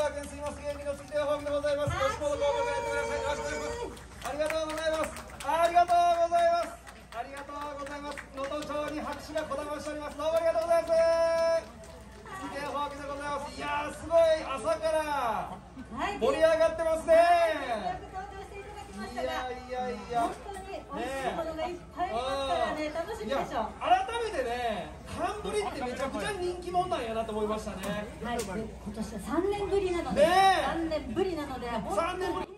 川県水ます。芸人の月田本でございます。吉本興業やってくださいよろしくお願いします。ありがとうございます。ありがとうございます。ありがとうございます。能登町に拍手がこだましております。どうもありがとうございます。月田本でございますいやーすごい朝からはい、盛り上がってますね。いやいやいや本当に美味しいものがいっぱいありますからね、楽しみでしょ改めてね寒ブリってめちゃくちゃ人気者なんやなと思いましたね。はい、で今年は3年ぶりなので、ねえ。3年ぶりなので、3年ぶり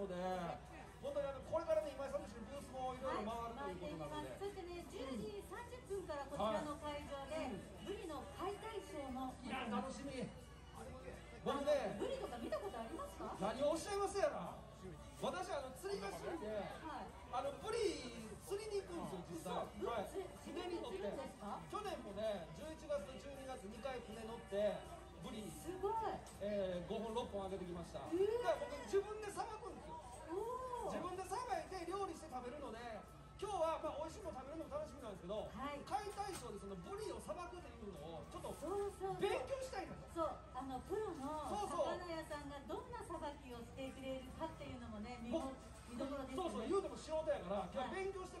ので本当にあのこれからね今井さんとしてブースもいろいろ回るということなので、そしてね、10時30分からこちらの会場で、ブリの解体ショーも。いや楽しみ。僕ねブリとか見たことありますか？何をおっしゃいますやら私あの釣りが好きではい。あのブリ釣りに行くんですよ実際。はい。釣船に乗って。釣るんですか？去年もね11月と12月2回船乗ってブリ。すごい。えー、5本6本あげてきました、えー。だから僕自分でさばくんですよおお。自分で料理して食べるので今日はまあ美味しいもの食べるのも楽しみなんですけど、はい。解体ショーでそのブリをさばくというのをちょっと。勉強したいなとそう、あのプロの魚屋さんがどんなさばきをしてくれるかっていうのもね、見どころですよね。そうそう言うても素人やから今日は勉強して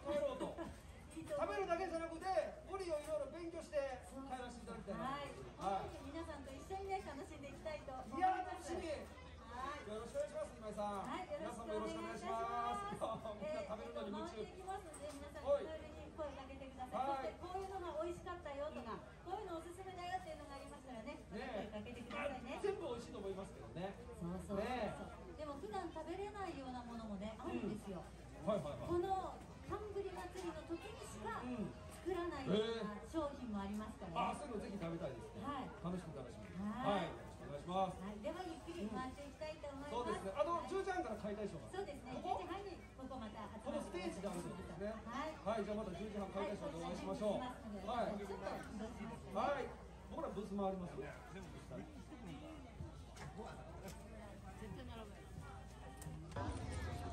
ですよ。はいはいはい。この寒ぶり祭りの時にしかうん。作らないような商品もありますからね。あそういうのぜひ食べたいですね。はい。楽しみ楽しみはい。よろしくお願いします。はい、ではゆっくり回っていきたいと思います。そうですね。あのはい。10時半から解体ショーが。そうですね。ここ？10時半にここまた集こまのステージであるということですね。はい。はい。じゃあまた10時半解体ショーでお会いしましょう。はい。はい。ちょっと移動しますね。はい。僕らブース回りますね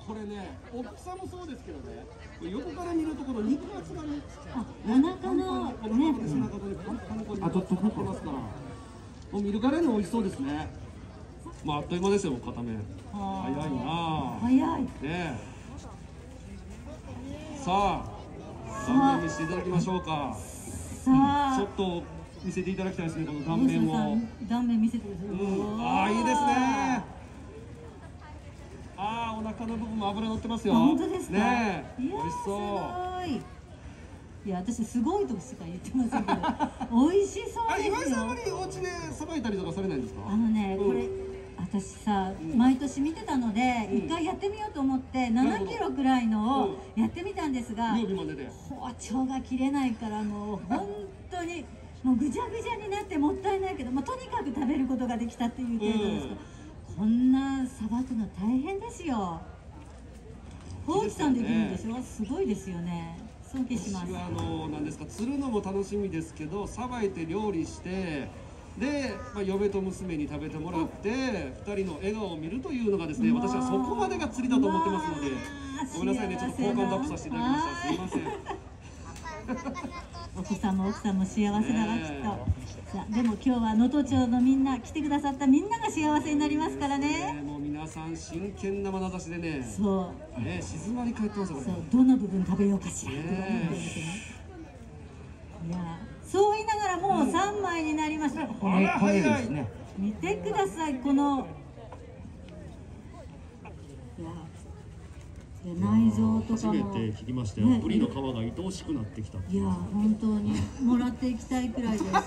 これね大きさもそうですけどね横から見るところ肉厚がねあ、お腹のね。背中とねパンパンこにあととってますからもう見るからに美味しそうですね。まああっという間ですよもう片面。早いなあ。早い。ねえ。さあ断面見せていただきましょうか。さあ。ちょっ、と見せていただきたいですねこの断面を。ん断面見せてください。うん、ああいいですねああお腹の部分も脂乗ってますよ。本当ですか？ね美味しそう。い。いや、私すごいとしか言ってませんけど、美味しそうあですよ。岩井さんあんまりお家でさばいたりとかされないんですか？あのね、うん。これ私さ、毎年見てたので一、回やってみようと思って7なるほど。キロくらいのをやってみたんですが、曜日までで。包丁が切れないからもう本当にもうぐちゃぐちゃになってもったいないけど、まあ、とにかく食べることができたっていう程度ですけど、こんなさばくの大変ですよ大木さんできるんでしょ？すごいですよね。尊敬します。私はあのなんですか？釣るのも楽しみですけどさばいて料理してで、まあ、嫁と娘に食べてもらって2人の笑顔を見るというのがですね私はそこまでが釣りだと思ってますのでごめんなさいね。ちょっと好感度アップさせていただきました。すいませんお子さんも奥さんも幸せだわ、きっと。さあでも今日は能登町のみんな来てくださったみんなが幸せになりますからね。ねもう皆さん真剣な眼差しでね。そう。ね静まり返ってますそうどの部分食べようかしら。とか思ってるんね。いやそう言いながらもう3枚になりました。骨骨ですね。見てくださいこのいやいや内臓とか初めもて聞きましたよ、ね。ブリの皮が愛おしくなってきたいや本当に。もらっていきたいくらいです。さ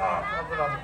あ